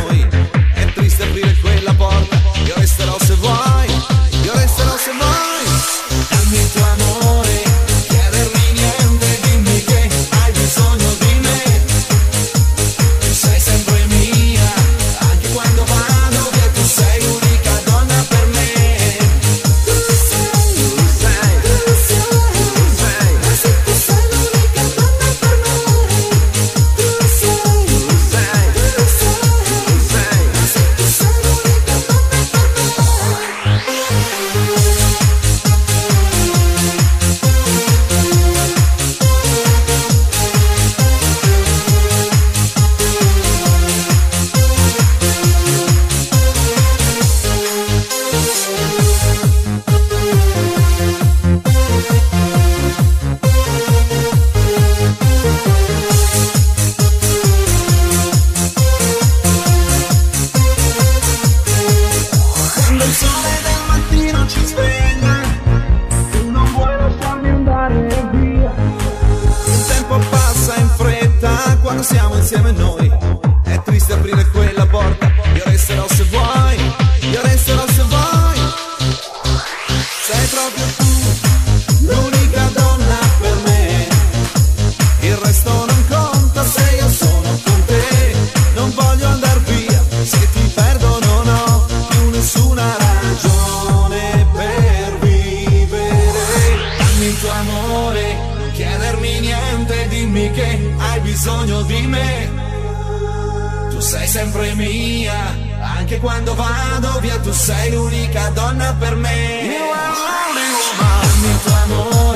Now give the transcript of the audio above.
noi. È triste aprire quella porta siamo insieme noi. bisogno di me. Tu sei sempre mia, anche quando vado via, tu sei l'unica donna per me. You are only woman,